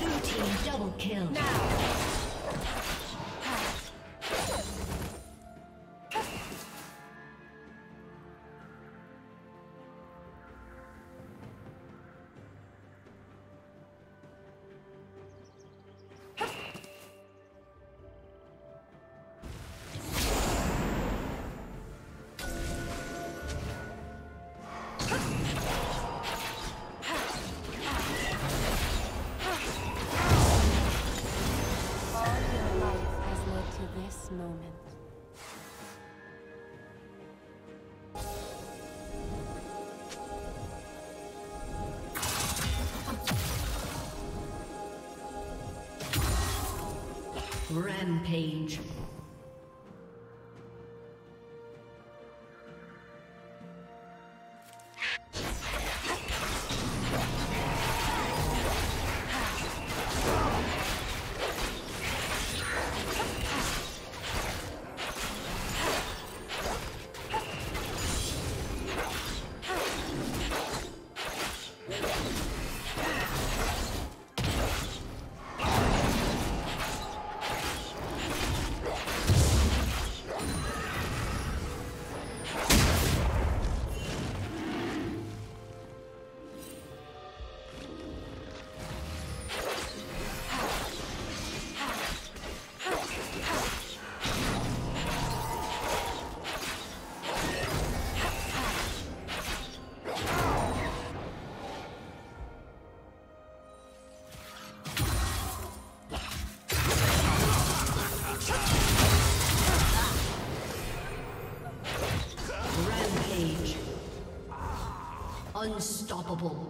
Blue team double kill. Now. Rampage. Unstoppable.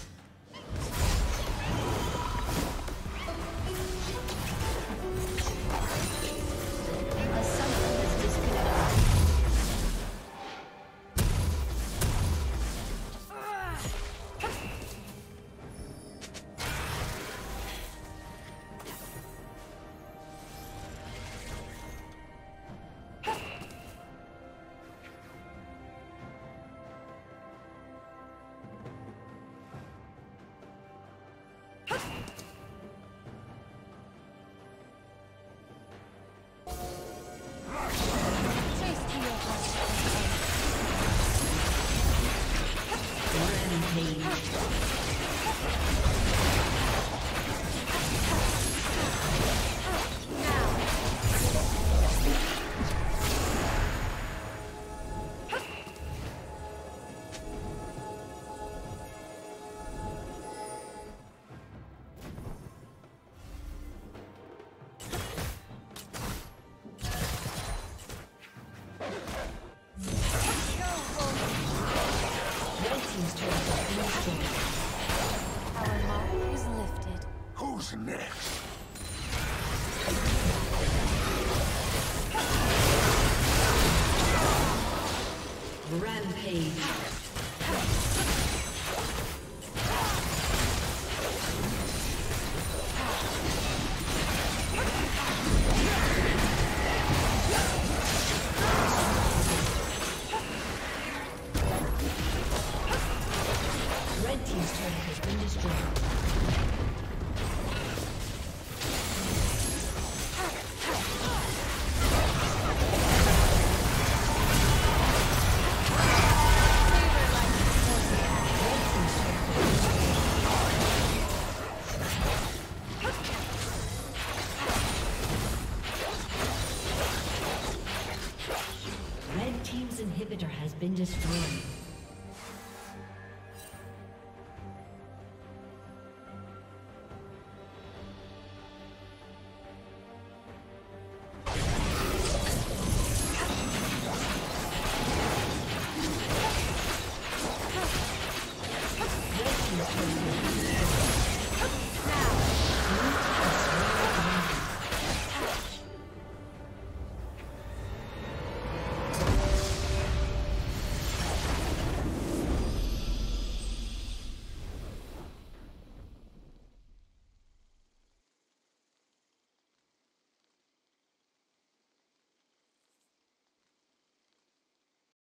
Rampage.